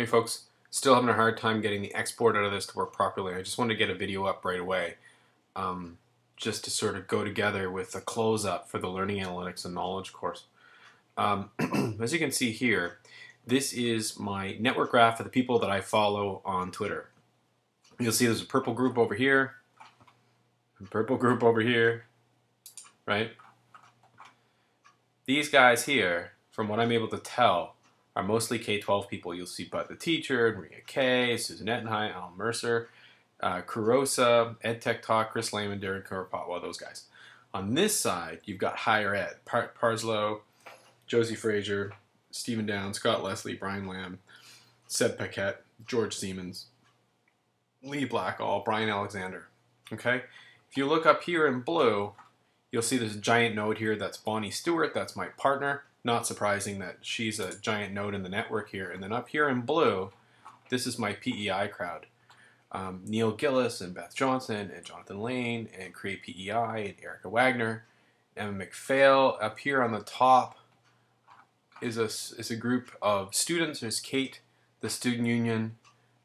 Hey folks, still having a hard time getting the export out of this to work properly. I just wanted to get a video up right away um, just to sort of go together with a close up for the Learning Analytics and Knowledge course. Um, as you can see here, this is my network graph of the people that I follow on Twitter. You'll see there's a purple group over here, a purple group over here, right? These guys here, from what I'm able to tell, are mostly K-12 people. You'll see Bud the Teacher, Maria Kay, Susan Ettenheim, Al Mercer, uh, Kurosa, Ed Tech Talk, Chris Lehmann, Darren Kuropatwa, those guys. On this side, you've got higher ed, Pat Parslow, Josie Fraser, Stephen Downes, Scott Leslie, Brian Lamb, Seb Paquette, George Siemens, Leigh Blackall, Bryan Alexander. Okay? If you look up here in blue, you'll see this giant node here. That's Bonnie Stewart. That's my partner. Not surprising that she's a giant node in the network here. And then up here in blue, this is my PEI crowd. Um, Neil Gillis and Beth Johnson and Jonathan Lane and Create PEI and Erica Wagner. Emma McPhail. Up here on the top is a, is a group of students. There's Kate, the Student Union,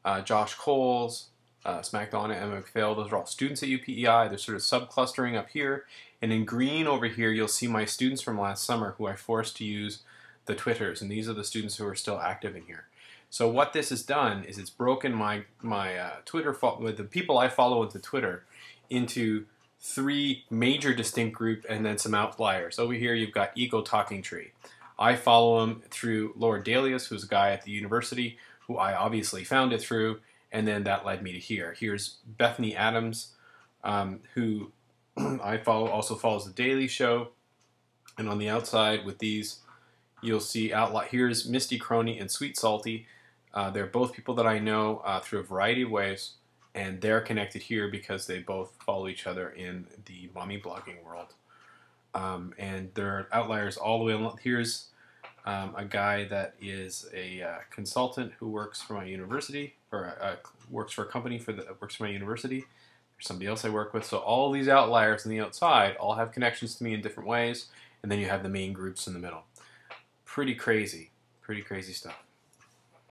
uh, Josh Coles, uh, SmackDown, Emma McPhail. Those are all students at UPEI. They're sort of subclustering up here. And in green over here, you'll see my students from last summer who I forced to use the Twitters. And these are the students who are still active in here. So what this has done is it's broken my, my uh, Twitter, with the people I follow into Twitter into three major distinct group and then some outliers. Over here, you've got Ego Talking Tree. I follow him through Lord Dalius, who's a guy at the university who I obviously found it through, and then that led me to here. Here's Bethany Adams, um, who I follow also follows the Daily Show, and on the outside with these, you'll see outline. Here's Misty Crony and Sweet Salty. Uh, they're both people that I know uh, through a variety of ways, and they're connected here because they both follow each other in the mommy blogging world. Um, and there are outliers all the way along. Here's um, a guy that is a uh, consultant who works for my university, or uh, works for a company for the, works for my university. There's somebody else I work with. So all these outliers on the outside all have connections to me in different ways, and then you have the main groups in the middle. Pretty crazy, pretty crazy stuff.